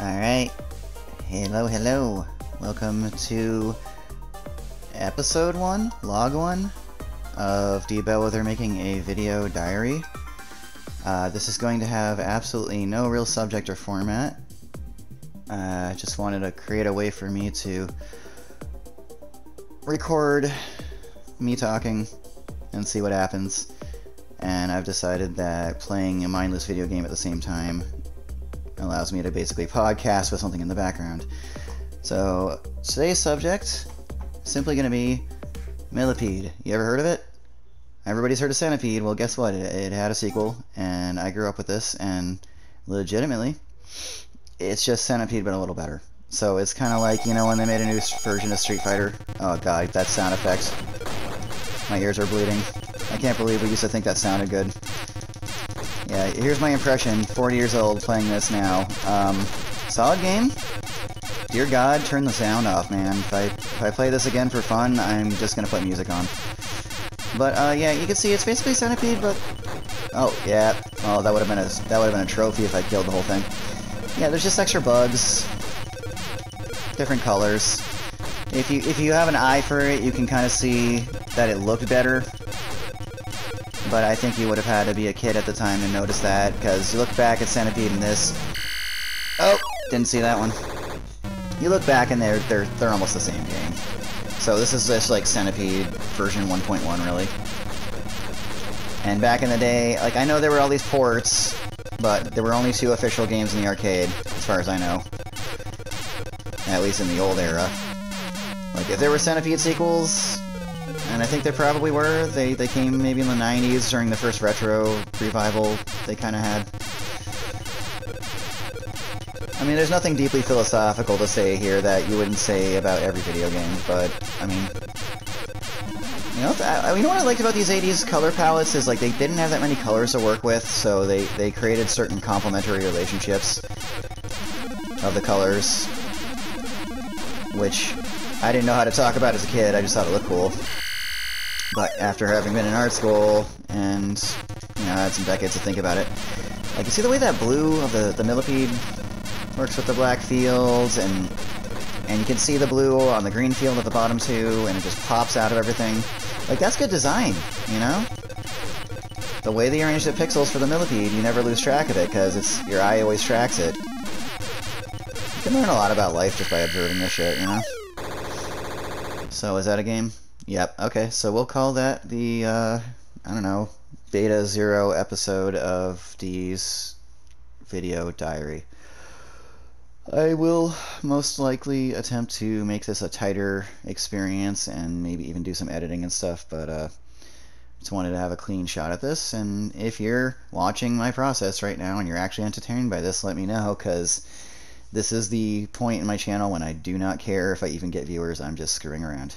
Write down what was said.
Alright. Hello, hello. Welcome to episode 1, log 1 of Dee Bellwether making a video diary. Uh, this is going to have absolutely no real subject or format. I uh, just wanted to create a way for me to record me talking and see what happens. And I've decided that playing a mindless video game at the same time allows me to basically podcast with something in the background. So today's subject simply going to be Millipede. You ever heard of it? Everybody's heard of Centipede. Well, guess what? It, it, had a sequel, and I grew up with this, and legitimately, it's just Centipede, but a little better. So it's kind of like, you know, when they made a new version of Street Fighter. Oh god, that sound effects. My ears are bleeding. I can't believe we used to think that sounded good. Yeah, here's my impression, 40 years old, playing this now. Um, solid game. Dear God, turn the sound off, man. If I, if I play this again for fun, I'm just gonna put music on. But, uh, yeah, you can see it's basically Centipede, but... Oh, yeah. Oh, that would have been a, that would have been a trophy if I killed the whole thing. Yeah, there's just extra bugs. Different colors. If you, if you have an eye for it, you can kind of see that it looked better but I think you would have had to be a kid at the time to notice that, because you look back at Centipede and this... Oh, didn't see that one. You look back and they're, they're, they're almost the same game. So this is just like Centipede version 1.1, really. And back in the day, like, I know there were all these ports, but there were only two official games in the arcade, as far as I know. At least in the old era. Like, if there were Centipede sequels, and I think they probably were. They they came maybe in the 90s during the first retro revival they kind of had. I mean, there's nothing deeply philosophical to say here that you wouldn't say about every video game, but, I mean... You know, I, you know what I liked about these 80s color palettes is, like, they didn't have that many colors to work with, so they, they created certain complementary relationships of the colors, which I didn't know how to talk about as a kid, I just thought it looked cool. But after having been in art school and, you know, I had some decades to think about it, like, you see the way that blue of the, the millipede works with the black fields, and and you can see the blue on the green field at the bottom too, and it just pops out of everything. Like, that's good design, you know? The way they arrange the pixels for the millipede, you never lose track of it, because it's your eye always tracks it. You can learn a lot about life just by observing this shit, you know? So, is that a game? Yep, okay, so we'll call that the, uh, I don't know, beta zero episode of Dee's video diary. I will most likely attempt to make this a tighter experience and maybe even do some editing and stuff, but uh, just wanted to have a clean shot at this. And if you're watching my process right now and you're actually entertained by this, let me know, because this is the point in my channel when I do not care if I even get viewers, I'm just screwing around.